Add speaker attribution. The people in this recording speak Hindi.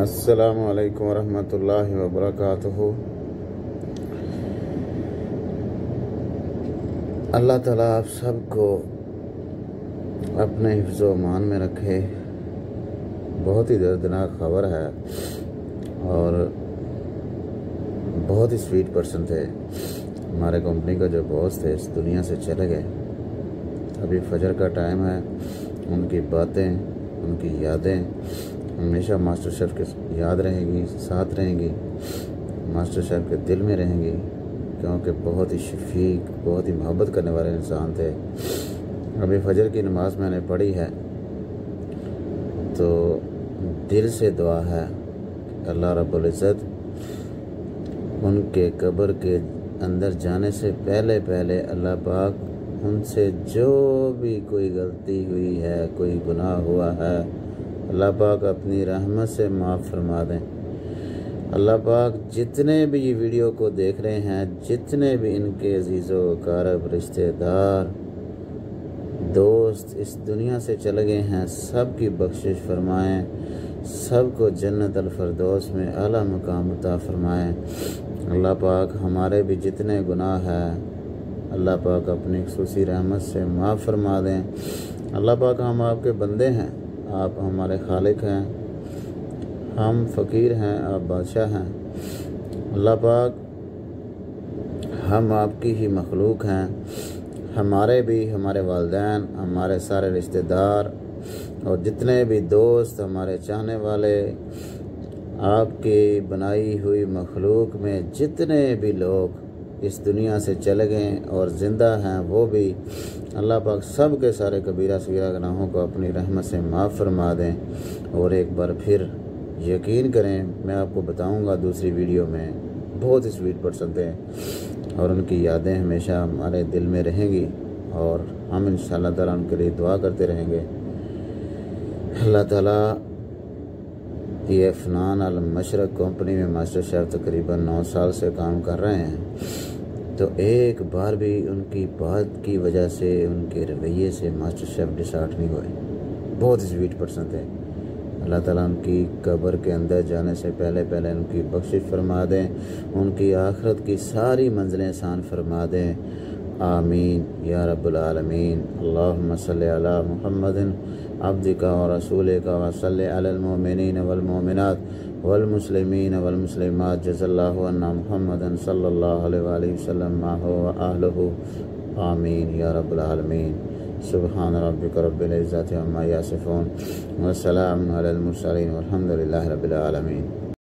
Speaker 1: असलकम वरहमतुल्लाहि वबरकातुहू अल्लाह ताला आप सबको अपने हिफ्ज़ मान में रखे। बहुत ही दर्दनाक ख़बर है और बहुत ही स्वीट पर्सन थे। हमारे कंपनी का जो बॉस थे, इस दुनिया से चले गए। अभी फजर का टाइम है, उनकी बातें, उनकी यादें हमेशा मास्टर शेफ़ के याद रहेंगी, साथ रहेंगी, मास्टर शेफ़ के दिल में रहेंगी, क्योंकि बहुत ही शफीक, बहुत ही मोहब्बत करने वाले इंसान थे। अभी फजर की नमाज़ मैंने पढ़ी है तो दिल से दुआ है अल्लाह रब्बुल इज़्ज़त उनके कब्र के अंदर जाने से पहले पहले अल्लाह पाक उनसे जो भी कोई गलती हुई है, कोई गुनाह हुआ है अल्लाह पाक अपनी रहमत से माफ़ फरमा दें। अल्लाह पाक जितने भी ये वीडियो को देख रहे हैं, जितने भी इनके अजीज़ो कारब रिश्तेदार, दोस्त इस दुनिया से चले गए हैं सब की बख्शिश फरमाएँ, सबको जन्नत अलफरदोस में अला मकाम अता फरमाएँ। अल्लाह पाक हमारे भी जितने गुनाह हैं, अल्लाह पाक अपनी खसूसी रहमत से माफ़ फरमा दें। अल्लाह पाक हम आपके बंदे हैं। आप हमारे खालिक हैं। हम फ़कीर हैं, आप बादशाह हैं। अल्लाह पाक, हम आपकी ही मखलूक हैं। हमारे भी, हमारे वालदेन, हमारे सारे रिश्तेदार और जितने भी दोस्त हमारे चाहने वाले, आपकी बनाई हुई मखलूक में जितने भी लोग इस दुनिया से चले गए और ज़िंदा हैं वो भी। अल्लाह पाक सब के सारे कबीरा सगीरा गनाहों को अपनी रहमत से माफ़ फरमा दें। और एक बार फिर यकीन करें, मैं आपको बताऊँगा दूसरी वीडियो में, बहुत ही स्वीट पर्सन थे। और उनकी यादें हमेशा हमारे दिल में रहेंगी और हम इन ताला उनके लिए दुआ करते रहेंगे। अल्लाह ताला ये फ़नान अल मशरक कंपनी में मास्टर शेफ़ तकरीबन नौ साल से काम कर रहे हैं। तो एक बार भी उनकी बात की वजह से उनके रवैये से मास्टर शेफ़ डिसार्ट नहीं हुए। बहुत स्वीट पर्सन थे। अल्लाह ताला उनकी कब्र के अंदर जाने से पहले पहले उनकी बख्शिश फरमा दें, उनकी आखरत की सारी मंजिलें आसान फरमा दें। आमीन या रब्बुल आलमीन अल्लाहुम्मा सल्लि अला मुहम्मदिन अब्दिका व रसूलिका व सल्लि अलल मुमिनीन वल मुमिनात वल मुस्लिमीन वल मुस्लिमात जज़ल्लाहु अन्ना मुहम्मदन सल्लल्लाहु अलैहि वसल्लम मा हुवा अहलुहु आमीन या रब्बुल आलमीन सुबहान रब्बिक रब्बिल इज़्ज़ति अम्मा यासिफून व सलामुन अलल